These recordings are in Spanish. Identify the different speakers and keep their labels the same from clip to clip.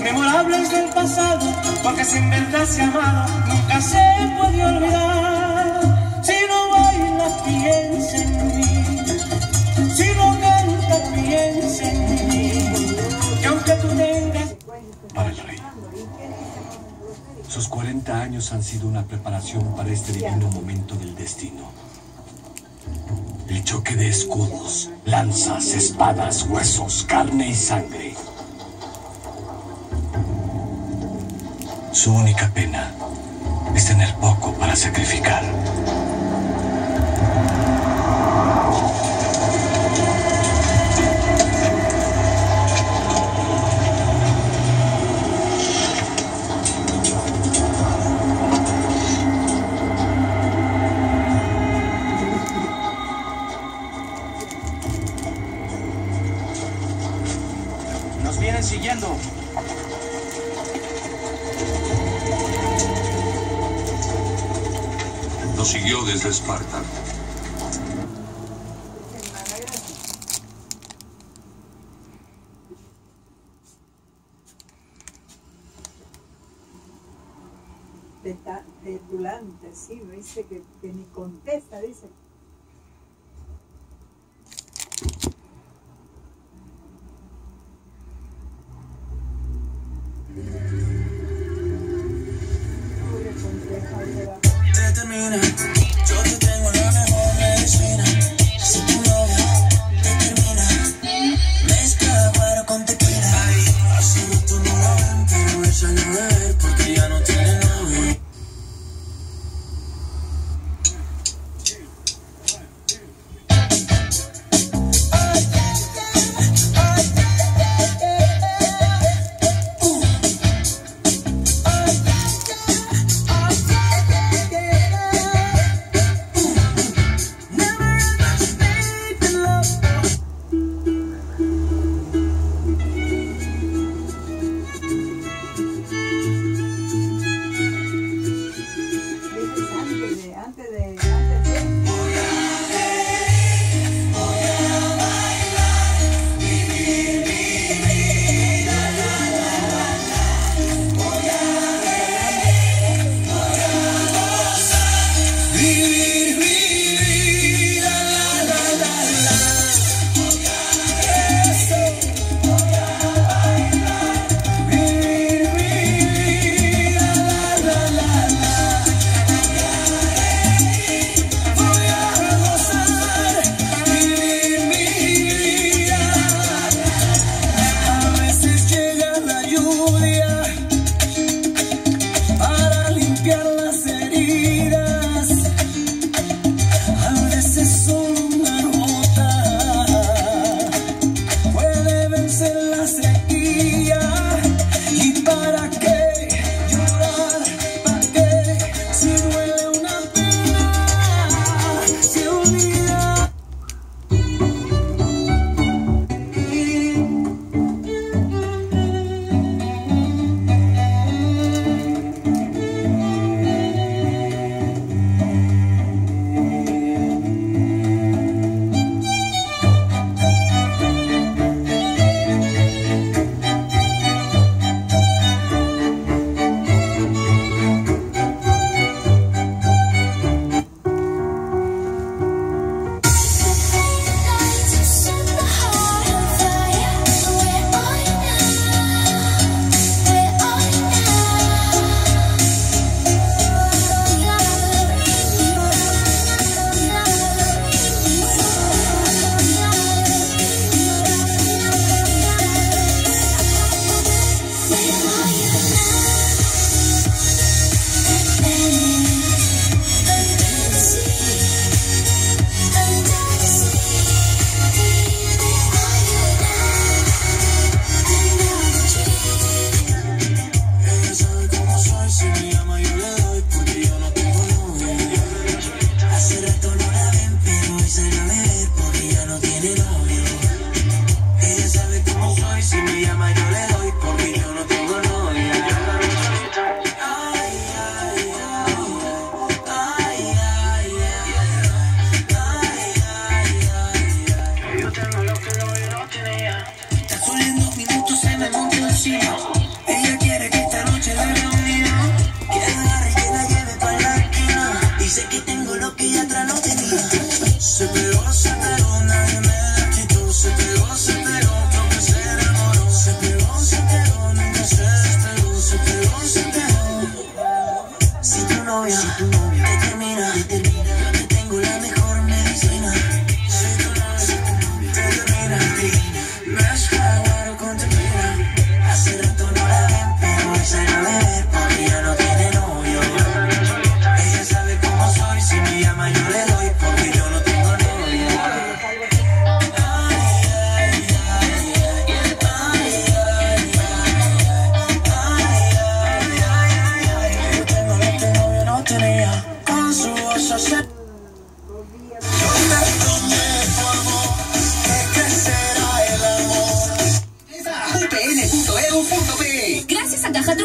Speaker 1: memorables del pasado, porque sin verdad se amado nunca se puede olvidar. Si no baila, piensa en mí, si no canta, piensa en mí, que aunque tú tengas...
Speaker 2: Para el rey. Sus 40 años han sido una preparación para este divino momento del destino. El choque de escudos, lanzas, espadas, huesos, carne y sangre. Su única pena es tener poco para sacrificar. siguió desde Esparta.
Speaker 3: petulante, sí, me dice que, que ni contesta, dice,
Speaker 4: misdemeanor.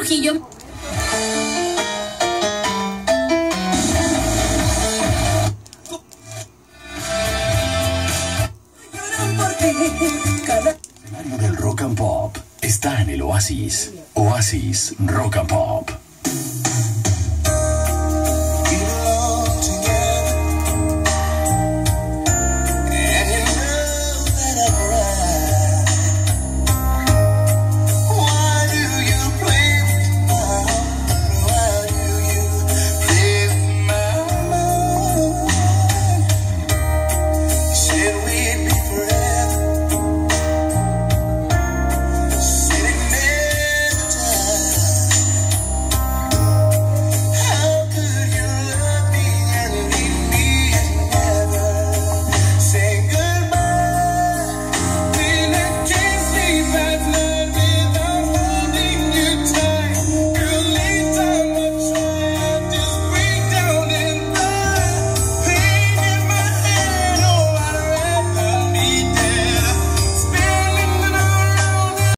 Speaker 2: El del rock and pop está en el Oasis. Oasis Rock and Pop.